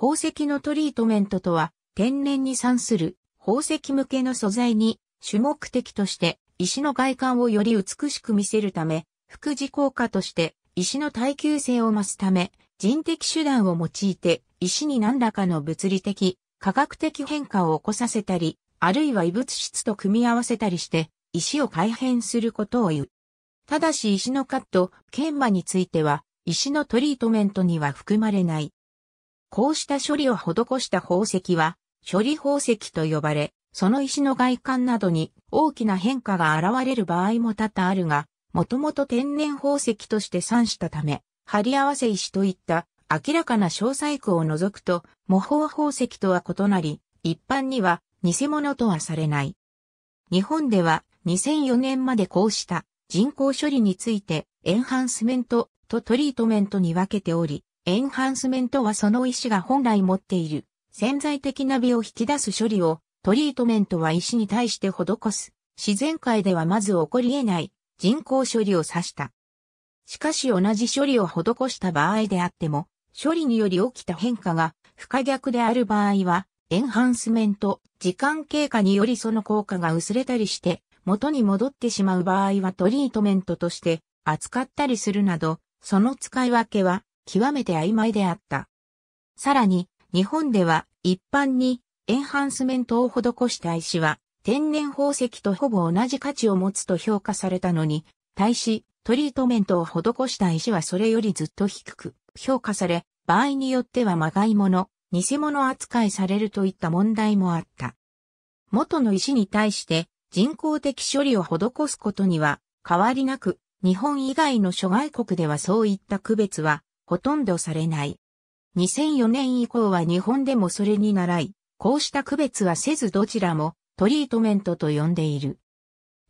宝石のトリートメントとは、天然に産する宝石向けの素材に主目的として石の外観をより美しく見せるため、副次効果として石の耐久性を増すため、人的手段を用いて石に何らかの物理的、科学的変化を起こさせたり、あるいは異物質と組み合わせたりして石を改変することを言う。ただし石のカット、研磨については石のトリートメントには含まれない。こうした処理を施した宝石は処理宝石と呼ばれ、その石の外観などに大きな変化が現れる場合も多々あるが、もともと天然宝石として産したため、貼り合わせ石といった明らかな小細工を除くと、模倣宝石とは異なり、一般には偽物とはされない。日本では2004年までこうした人工処理についてエンハンスメントとトリートメントに分けており、エンハンスメントはその石が本来持っている潜在的な美を引き出す処理をトリートメントは石に対して施す。自然界ではまず起こり得ない人工処理を指した。しかし同じ処理を施した場合であっても、処理により起きた変化が不可逆である場合は、エンハンスメント、時間経過によりその効果が薄れたりして、元に戻ってしまう場合はトリートメントとして扱ったりするなど、その使い分けは極めて曖昧であった。さらに、日本では一般にエンハンスメントを施した石は天然宝石とほぼ同じ価値を持つと評価されたのに、対しトリートメントを施した石はそれよりずっと低く評価され、場合によってはまがい物、偽物扱いされるといった問題もあった。元の石に対して人工的処理を施すことには変わりなく、日本以外の諸外国ではそういった区別はほとんどされない。2004年以降は日本でもそれに倣い、こうした区別はせずどちらもトリートメントと呼んでいる。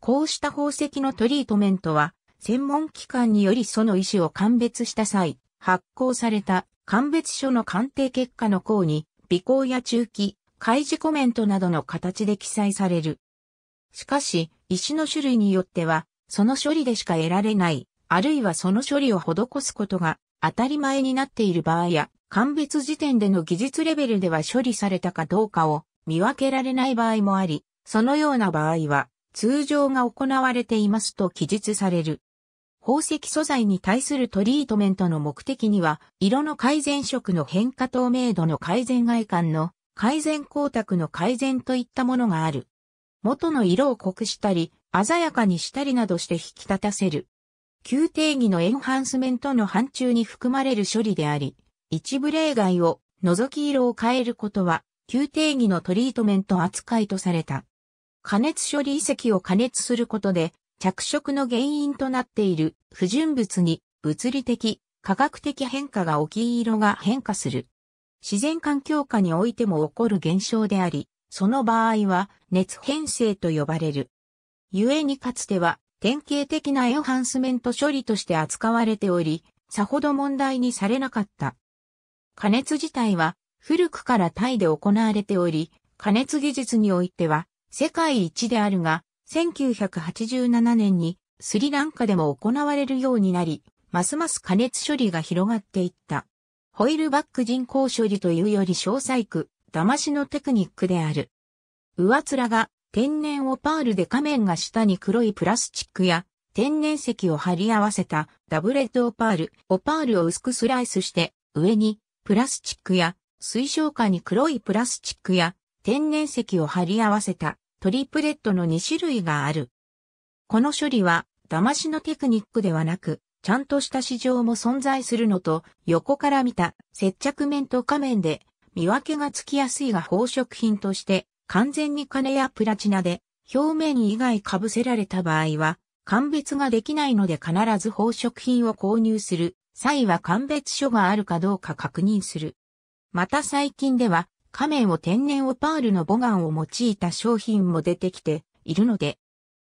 こうした宝石のトリートメントは、専門機関によりその意思を鑑別した際、発行された鑑別書の鑑定結果の項に、尾行や中期、開示コメントなどの形で記載される。しかし、石の種類によっては、その処理でしか得られない、あるいはその処理を施すことが当たり前になっている場合や、鑑別時点での技術レベルでは処理されたかどうかを見分けられない場合もあり、そのような場合は通常が行われていますと記述される。宝石素材に対するトリートメントの目的には、色の改善色の変化透明度の改善外観の改善光沢の改善といったものがある。元の色を濃くしたり、鮮やかにしたりなどして引き立たせる。旧定義のエンハンスメントの範疇に含まれる処理であり、一部例外を除き色を変えることは、旧定義のトリートメント扱いとされた。加熱処理遺跡を加熱することで、着色の原因となっている不純物に物理的、科学的変化が起き色が変化する。自然環境下においても起こる現象であり、その場合は熱変性と呼ばれる。故にかつては典型的なエンハンスメント処理として扱われており、さほど問題にされなかった。加熱自体は古くからタイで行われており、加熱技術においては世界一であるが、1987年にスリランカでも行われるようになり、ますます加熱処理が広がっていった。ホイルバック人工処理というより小細工、騙しのテクニックである。上面が天然オパールで下面が下に黒いプラスチックや天然石を貼り合わせたダブレットオパール、オパールを薄くスライスして上にプラスチックや、水晶下に黒いプラスチックや、天然石を貼り合わせたトリプレットの2種類がある。この処理は、騙しのテクニックではなく、ちゃんとした市場も存在するのと、横から見た接着面と下面で見分けがつきやすいが宝飾品として完全に金やプラチナで表面以外被せられた場合は、鑑別ができないので必ず宝飾品を購入する際は鑑別書があるかどうか確認する。また最近では仮面を天然オパールのボガンを用いた商品も出てきているので、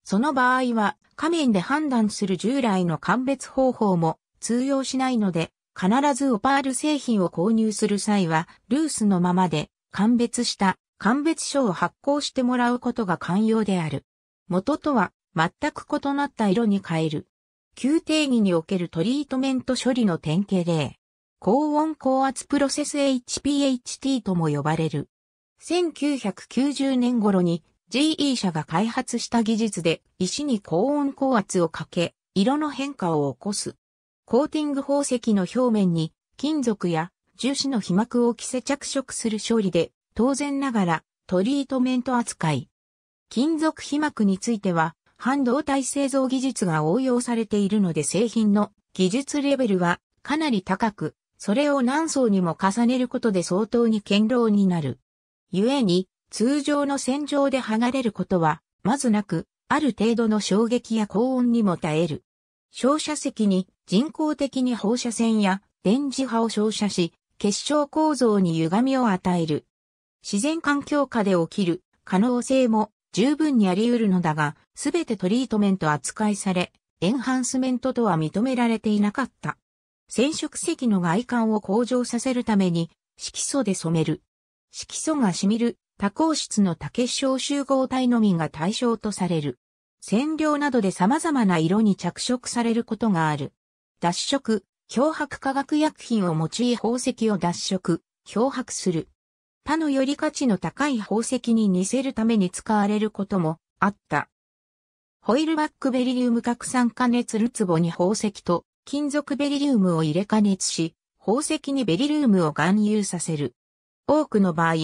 その場合は仮面で判断する従来の鑑別方法も通用しないので、必ずオパール製品を購入する際は、ルースのままで鑑別した鑑別書を発行してもらうことが寛容である。元とは全く異なった色に変える。旧定義におけるトリートメント処理の典型例。高温高圧プロセス HPHT とも呼ばれる。1990年頃に GE 社が開発した技術で石に高温高圧をかけ、色の変化を起こす。コーティング宝石の表面に金属や樹脂の被膜を着せ着色する処理で、当然ながらトリートメント扱い。金属被膜については、半導体製造技術が応用されているので製品の技術レベルはかなり高く、それを何層にも重ねることで相当に堅牢になる。故に、通常の線状で剥がれることは、まずなく、ある程度の衝撃や高温にも耐える。照射石に人工的に放射線や電磁波を照射し、結晶構造に歪みを与える。自然環境下で起きる可能性も十分にあり得るのだが、すべてトリートメント扱いされ、エンハンスメントとは認められていなかった。染色石の外観を向上させるために、色素で染める。色素が染みる多孔質の多結晶集合体のみが対象とされる。染料などで様々な色に着色されることがある。脱色、漂白化学薬品を用い宝石を脱色、漂白する。他のより価値の高い宝石に似せるために使われることもあった。ホイルバックベリリウム拡散加熱る壺に宝石と金属ベリリウムを入れ加熱し、宝石にベリリウムを含有させる。多くの場合、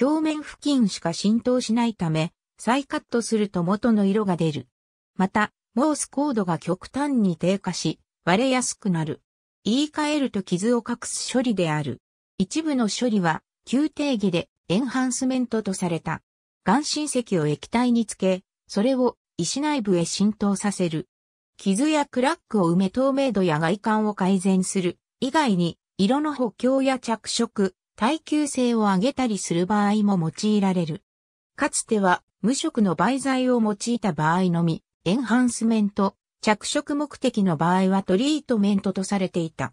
表面付近しか浸透しないため、再カットすると元の色が出る。また、モースコードが極端に低下し、割れやすくなる。言い換えると傷を隠す処理である。一部の処理は、旧定義でエンハンスメントとされた。岩心石を液体につけ、それを石内部へ浸透させる。傷やクラックを埋め透明度や外観を改善する。以外に、色の補強や着色、耐久性を上げたりする場合も用いられる。かつては無色の媒材を用いた場合のみ、エンハンスメント、着色目的の場合はトリートメントとされていた。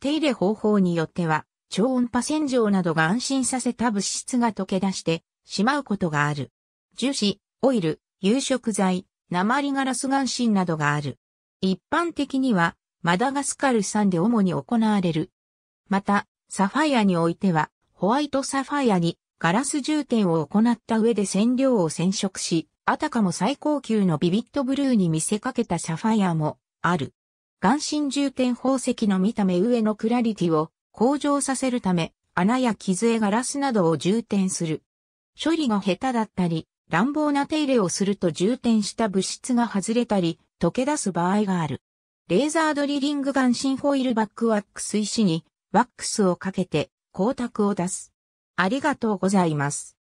手入れ方法によっては、超音波洗浄などが安心させた物質が溶け出してしまうことがある。樹脂、オイル、有色剤、鉛ガラス岩芯などがある。一般的にはマダガスカル産で主に行われる。また、サファイアにおいては、ホワイトサファイアにガラス充填を行った上で染料を染色し、あたかも最高級のビビットブルーに見せかけたサファイアもある。岩芯充填宝石の見た目上のクラリティを向上させるため、穴や傷へガラスなどを充填する。処理が下手だったり、乱暴な手入れをすると充填した物質が外れたり、溶け出す場合がある。レーザードリリング岩芯ホイルバックワックス石にワックスをかけて光沢を出す。ありがとうございます。